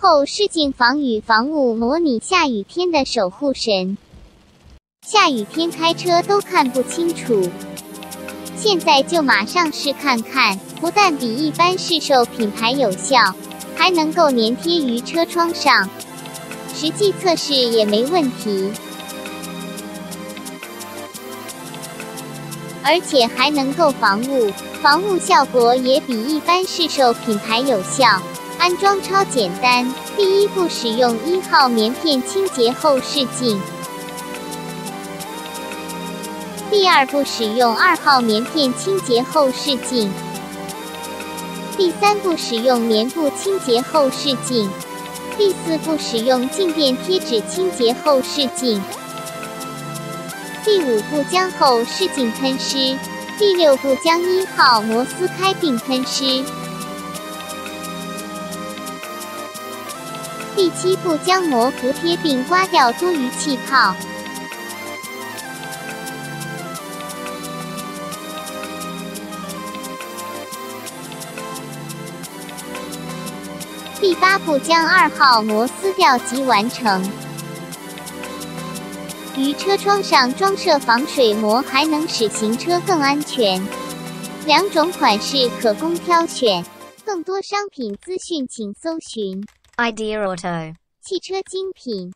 后视镜防雨防雾模拟下雨天的守护神。下雨天开车都看不清楚，现在就马上试看看，不但比一般市售品牌有效，还能够粘贴于车窗上，实际测试也没问题，而且还能够防雾，防雾效果也比一般市售品牌有效。安装超简单，第一步使用一号棉片清洁后视镜，第二步使用二号棉片清洁后视镜，第三步使用棉布清洁后视镜，第四步使用静电贴纸清洁后视镜，第五步将后视镜喷湿，第六步将一号膜撕开并喷湿。第七步，将膜服贴并刮掉多余气泡。第八步，将二号膜撕掉即完成。于车窗上装设防水膜，还能使行车更安全。两种款式可供挑选，更多商品资讯请搜寻。Idea Auto. 汽车精品。